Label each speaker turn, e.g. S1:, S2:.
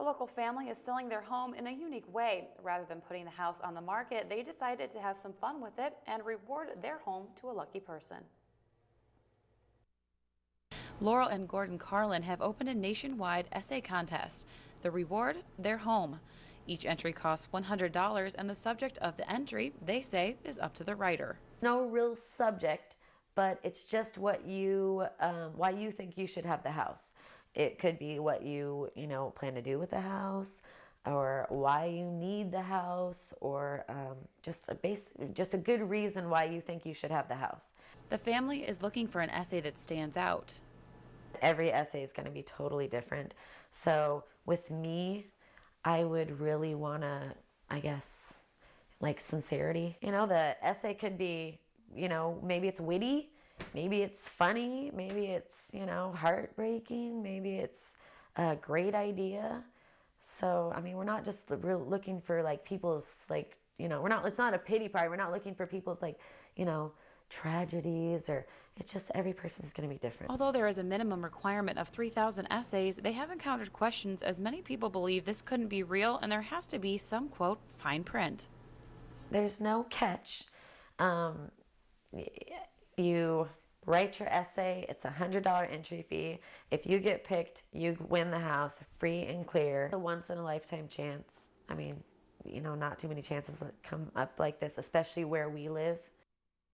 S1: A local family is selling their home in a unique way. Rather than putting the house on the market, they decided to have some fun with it and reward their home to a lucky person. Laurel and Gordon Carlin have opened a nationwide essay contest. The reward, their home. Each entry costs $100, and the subject of the entry, they say, is up to the writer.
S2: No real subject, but it's just what you, um, why you think you should have the house. It could be what you, you know, plan to do with the house, or why you need the house, or um, just a base, just a good reason why you think you should have the house.
S1: The family is looking for an essay that stands out.
S2: Every essay is going to be totally different. So with me, I would really want to, I guess, like sincerity. You know, the essay could be, you know, maybe it's witty, maybe it's funny, maybe it's, you know, heartbreaking, maybe it's a great idea. So, I mean, we're not just looking for like people's like, you know, we're not, it's not a pity party. We're not looking for people's like, you know, tragedies or it's just every person is going to be different.
S1: Although there is a minimum requirement of 3,000 essays, they have encountered questions as many people believe this couldn't be real and there has to be some quote fine print.
S2: There's no catch. Um, you write your essay, it's a $100 entry fee. If you get picked, you win the house free and clear. A once in a lifetime chance. I mean, you know, not too many chances that come up like this, especially where we live.